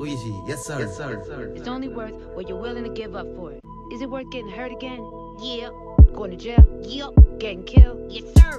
Luigi, yes sir. Yes sir. It's only worth what you're willing to give up for it. Is it worth getting hurt again? Yeah. Going to jail? Yep. Getting killed? Yes, sir.